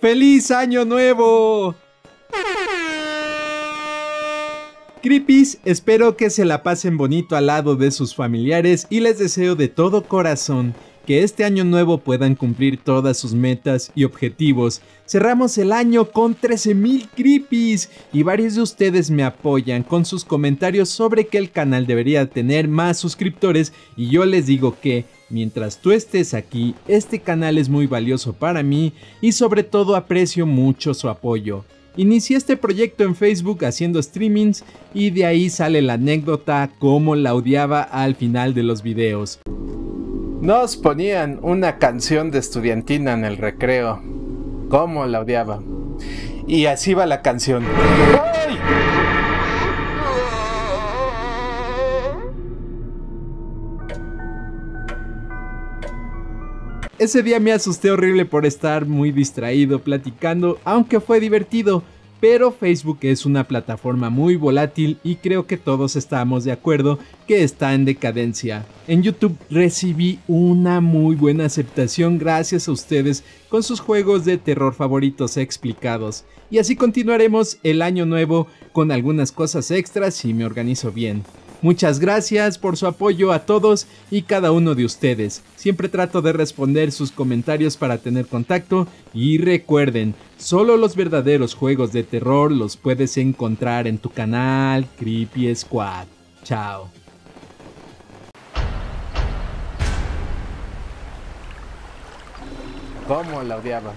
¡Feliz Año Nuevo! Creepies, espero que se la pasen bonito al lado de sus familiares y les deseo de todo corazón que este año nuevo puedan cumplir todas sus metas y objetivos. Cerramos el año con 13.000 creepies y varios de ustedes me apoyan con sus comentarios sobre que el canal debería tener más suscriptores y yo les digo que mientras tú estés aquí, este canal es muy valioso para mí y sobre todo aprecio mucho su apoyo. Inicié este proyecto en Facebook haciendo streamings y de ahí sale la anécdota cómo la odiaba al final de los videos. Nos ponían una canción de estudiantina en el recreo. ¿Cómo la odiaba? Y así va la canción. Ese día me asusté horrible por estar muy distraído platicando, aunque fue divertido pero Facebook es una plataforma muy volátil y creo que todos estamos de acuerdo que está en decadencia. En YouTube recibí una muy buena aceptación gracias a ustedes con sus juegos de terror favoritos explicados. Y así continuaremos el año nuevo con algunas cosas extras si me organizo bien. Muchas gracias por su apoyo a todos y cada uno de ustedes. Siempre trato de responder sus comentarios para tener contacto y recuerden, solo los verdaderos juegos de terror los puedes encontrar en tu canal Creepy Squad. Chao. ¿Cómo la odiaba?